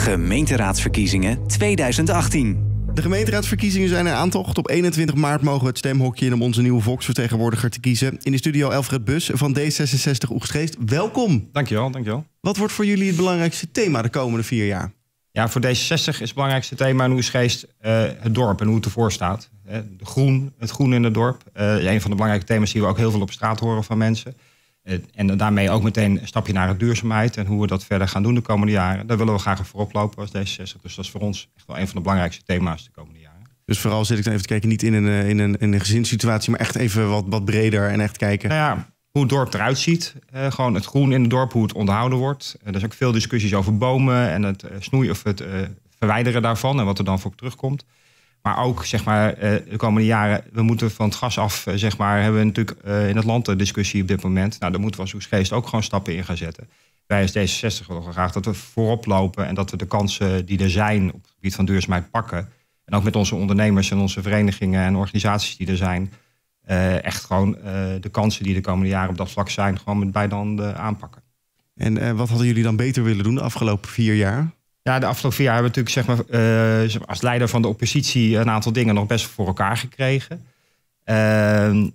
Gemeenteraadsverkiezingen 2018. De gemeenteraadsverkiezingen zijn er aantocht. Op 21 maart mogen we het stemhokje in om onze nieuwe volksvertegenwoordiger te kiezen. In de studio Elfred Bus van D66 Oegstgeest. Welkom. Dankjewel, dankjewel. Wat wordt voor jullie het belangrijkste thema de komende vier jaar? Ja, voor D66 is het belangrijkste thema in Oegstgeest uh, het dorp en hoe het ervoor staat. De groen, het groen in het dorp. Uh, een van de belangrijke thema's die we ook heel veel op straat horen van mensen. Uh, en daarmee ook meteen een stapje naar de duurzaamheid en hoe we dat verder gaan doen de komende jaren. Daar willen we graag voorop lopen als D66. Dus dat is voor ons echt wel een van de belangrijkste thema's de komende jaren. Dus vooral zit ik dan even te kijken, niet in een, in een, in een gezinssituatie, maar echt even wat, wat breder en echt kijken. Nou ja, hoe het dorp eruit ziet. Uh, gewoon het groen in het dorp, hoe het onderhouden wordt. Uh, er zijn ook veel discussies over bomen en het uh, snoeien of het verwijderen daarvan en wat er dan voor terugkomt. Maar ook, zeg maar, de komende jaren, we moeten van het gas af, zeg maar, hebben we natuurlijk in het land de discussie op dit moment. Nou, daar moeten we als Oesgeest ook gewoon stappen in gaan zetten. Wij als D66 willen graag dat we voorop lopen en dat we de kansen die er zijn op het gebied van duurzaamheid pakken. En ook met onze ondernemers en onze verenigingen en organisaties die er zijn, echt gewoon de kansen die de komende jaren op dat vlak zijn, gewoon met beide handen aanpakken. En wat hadden jullie dan beter willen doen de afgelopen vier jaar? Ja, de afgelopen vier jaar hebben we natuurlijk zeg maar, als leider van de oppositie een aantal dingen nog best voor elkaar gekregen. Ehm,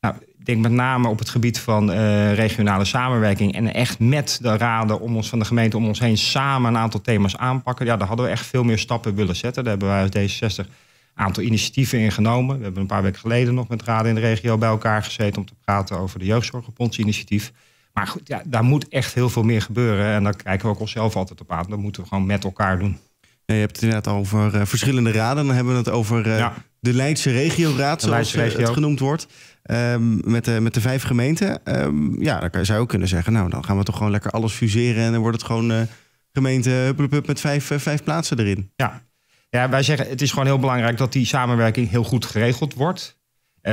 nou, ik denk met name op het gebied van regionale samenwerking en echt met de raden om ons van de gemeente om ons heen samen een aantal thema's aanpakken. Ja, daar hadden we echt veel meer stappen willen zetten. Daar hebben wij als D66 aantal initiatieven ingenomen. We hebben een paar weken geleden nog met raden in de regio bij elkaar gezeten om te praten over de jeugdzorgfonds-initiatief. Maar goed, ja, daar moet echt heel veel meer gebeuren. En daar kijken we ook onszelf altijd op aan. Dat moeten we gewoon met elkaar doen. Je hebt het inderdaad over uh, verschillende raden. Dan hebben we het over uh, ja. de Leidse Regioraad, zoals Leidse regio. het genoemd wordt. Um, met, de, met de vijf gemeenten. Um, ja, dan zou je ook kunnen zeggen, nou, dan gaan we toch gewoon lekker alles fuseren. En dan wordt het gewoon uh, gemeente hup, met vijf, vijf plaatsen erin. Ja, ja, wij zeggen het is gewoon heel belangrijk dat die samenwerking heel goed geregeld wordt.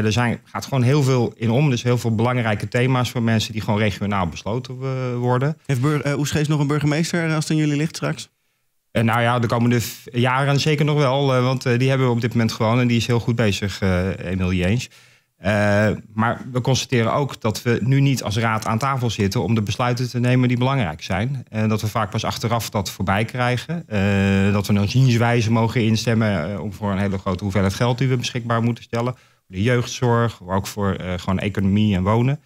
Er zijn, gaat gewoon heel veel in om. Dus heel veel belangrijke thema's voor mensen die gewoon regionaal besloten worden. Heeft uh, Oesgeest nog een burgemeester als het aan jullie ligt straks? Uh, nou ja, de komende jaren zeker nog wel. Uh, want die hebben we op dit moment gewoon. En die is heel goed bezig, Emilie Eens. Uh, maar we constateren ook dat we nu niet als raad aan tafel zitten om de besluiten te nemen die belangrijk zijn. En dat we vaak pas achteraf dat voorbij krijgen. Dat we een zienswijze mogen instemmen om voor een hele grote hoeveelheid geld die we beschikbaar moeten stellen. De jeugdzorg, maar ook voor gewoon economie en wonen.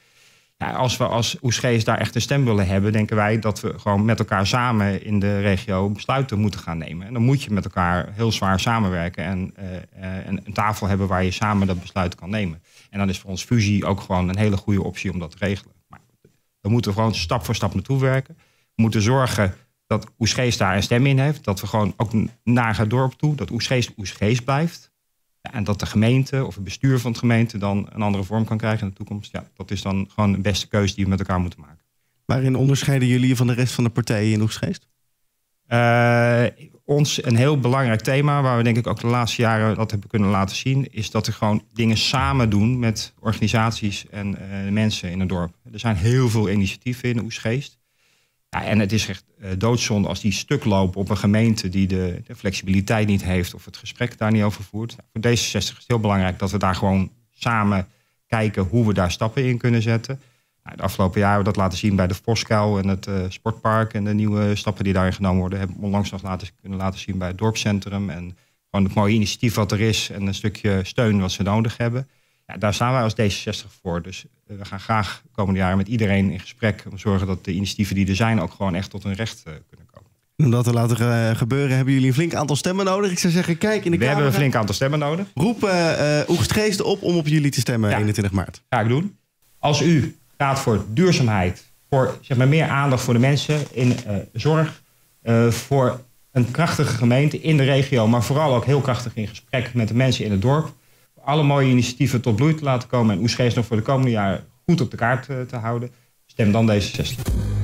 Ja, als we als Oesgeest daar echt een stem willen hebben, denken wij dat we gewoon met elkaar samen in de regio besluiten moeten gaan nemen. En dan moet je met elkaar heel zwaar samenwerken en, en een tafel hebben waar je samen dat besluit kan nemen. En dan is voor ons fusie ook gewoon een hele goede optie om dat te regelen. Maar we moeten gewoon stap voor stap naartoe werken. We moeten zorgen dat Oesgeest daar een stem in heeft. Dat we gewoon ook naar het dorp toe, dat Oesgeest Oesgeest blijft. En dat de gemeente of het bestuur van de gemeente dan een andere vorm kan krijgen in de toekomst. Ja, dat is dan gewoon de beste keuze die we met elkaar moeten maken. Waarin onderscheiden jullie van de rest van de partijen in Oesgeest? Uh, ons een heel belangrijk thema, waar we denk ik ook de laatste jaren dat hebben kunnen laten zien, is dat we gewoon dingen samen doen met organisaties en uh, mensen in het dorp. Er zijn heel veel initiatieven in Oesgeest. Ja, en het is echt uh, doodzonde als die stuk lopen op een gemeente die de, de, flexibiliteit niet heeft of het gesprek daar niet over voert. Nou, voor D66 is het heel belangrijk dat we daar gewoon samen kijken hoe we daar stappen in kunnen zetten. Nou, de afgelopen jaren hebben we dat laten zien bij de Voskuil en het uh, sportpark. En de nieuwe stappen die daarin genomen worden. Hebben we onlangs nog laten, kunnen laten zien bij het dorpscentrum. En gewoon het mooie initiatief wat er is. En een stukje steun wat ze nodig hebben. Ja, daar staan wij als D66 voor. Dus uh, we gaan graag de komende jaren met iedereen in gesprek. Om te zorgen dat de initiatieven die er zijn ook gewoon echt tot hun recht uh, kunnen komen. om dat te laten gebeuren hebben jullie een flink aantal stemmen nodig. Ik zou zeggen, kijk in de We hebben een flink aantal stemmen nodig. Roep uh, Oegstgeest op om op jullie te stemmen ja. 21 maart. Ga ik doen. Als u gaat voor duurzaamheid, voor zeg maar, meer aandacht voor de mensen in uh, zorg, uh, voor een krachtige gemeente in de regio, maar vooral ook heel krachtig in gesprek met de mensen in het dorp. Alle mooie initiatieven tot bloei te laten komen en Oesgeest nog voor de komende jaren goed op de kaart uh, te houden. Stem dan deze 60.